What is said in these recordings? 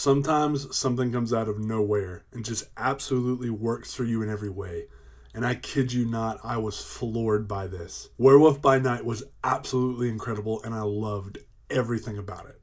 Sometimes something comes out of nowhere and just absolutely works for you in every way. And I kid you not, I was floored by this. Werewolf by Night was absolutely incredible and I loved everything about it.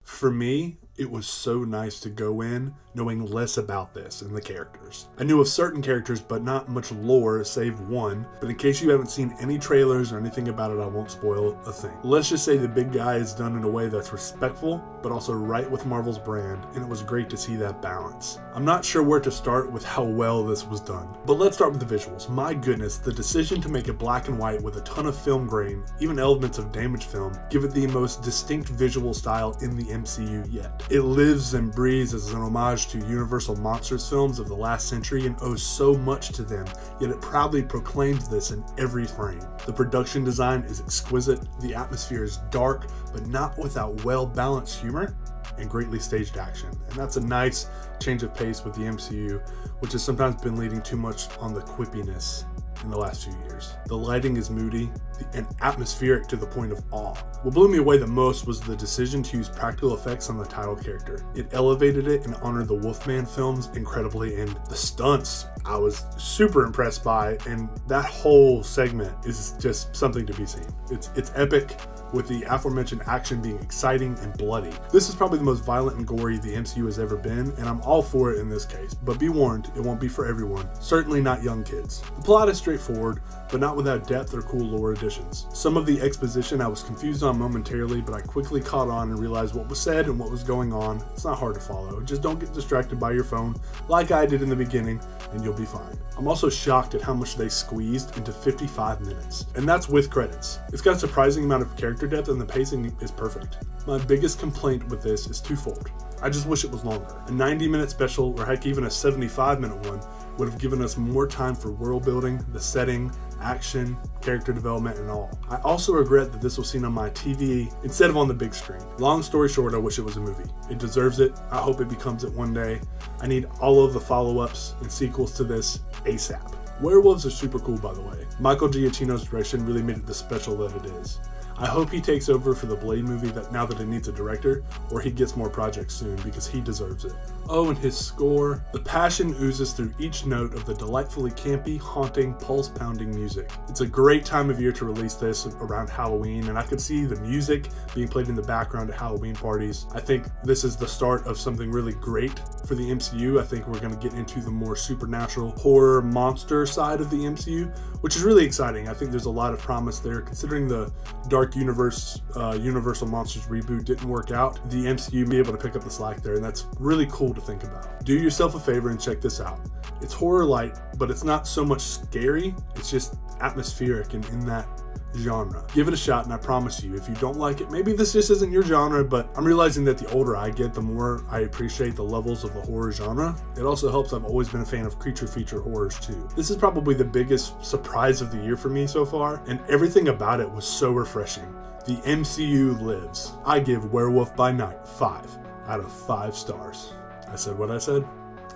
For me, it was so nice to go in knowing less about this and the characters. I knew of certain characters, but not much lore, save one. But in case you haven't seen any trailers or anything about it, I won't spoil a thing. Let's just say the big guy is done in a way that's respectful, but also right with Marvel's brand, and it was great to see that balance. I'm not sure where to start with how well this was done, but let's start with the visuals. My goodness, the decision to make it black and white with a ton of film grain, even elements of damaged film, give it the most distinct visual style in the MCU yet. It lives and breathes as an homage to Universal Monsters films of the last century and owes so much to them, yet it proudly proclaims this in every frame. The production design is exquisite, the atmosphere is dark, but not without well balanced humor and greatly staged action. And that's a nice change of pace with the MCU, which has sometimes been leading too much on the quippiness in the last few years. The lighting is moody and atmospheric to the point of awe. What blew me away the most was the decision to use practical effects on the title character. It elevated it and honored the Wolfman films incredibly, and the stunts I was super impressed by, and that whole segment is just something to be seen. It's it's epic with the aforementioned action being exciting and bloody. This is probably the most violent and gory the MCU has ever been, and I'm all for it in this case, but be warned, it won't be for everyone, certainly not young kids. The plot is straightforward, but not without depth or cool lore additions. Some of the exposition I was confused on momentarily, but I quickly caught on and realized what was said and what was going on. It's not hard to follow, just don't get distracted by your phone like I did in the beginning, and you'll be fine. I'm also shocked at how much they squeezed into 55 minutes, and that's with credits. It's got a surprising amount of character depth and the pacing is perfect. My biggest complaint with this is twofold. I just wish it was longer. A 90 minute special, or heck, even a 75 minute one, would have given us more time for world building, the setting, action, character development, and all. I also regret that this was seen on my TV instead of on the big screen. Long story short, I wish it was a movie. It deserves it. I hope it becomes it one day. I need all of the follow ups and sequels to this ASAP. Werewolves are super cool, by the way. Michael Giacchino's direction really made it the special that it is. I hope he takes over for the Blade movie that now that it needs a director, or he gets more projects soon because he deserves it. Oh, and his score. The passion oozes through each note of the delightfully campy, haunting, pulse pounding music. It's a great time of year to release this around Halloween, and I could see the music being played in the background at Halloween parties. I think this is the start of something really great for the MCU. I think we're going to get into the more supernatural horror monster side of the MCU, which is really exciting. I think there's a lot of promise there considering the dark Universe uh, Universal Monsters reboot didn't work out, the MCU may be able to pick up the slack there, and that's really cool to think about. Do yourself a favor and check this out. It's horror light, but it's not so much scary, it's just atmospheric and in that genre. Give it a shot, and I promise you, if you don't like it, maybe this just isn't your genre, but I'm realizing that the older I get, the more I appreciate the levels of the horror genre. It also helps I've always been a fan of creature feature horrors too. This is probably the biggest surprise of the year for me so far, and everything about it was so refreshing. The MCU lives. I give Werewolf by Night 5 out of 5 stars. I said what I said.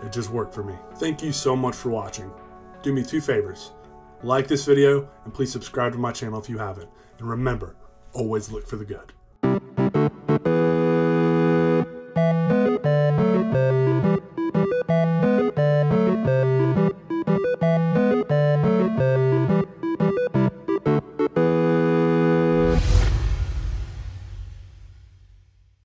It just worked for me. Thank you so much for watching. Do me two favors like this video, and please subscribe to my channel if you haven't. And remember, always look for the good.